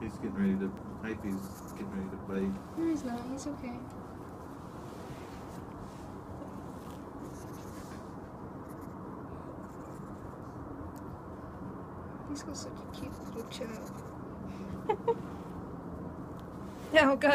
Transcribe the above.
He's getting ready to. Maybe's getting ready to play. No, he's not. He's okay. He's got such a cute little child. oh god.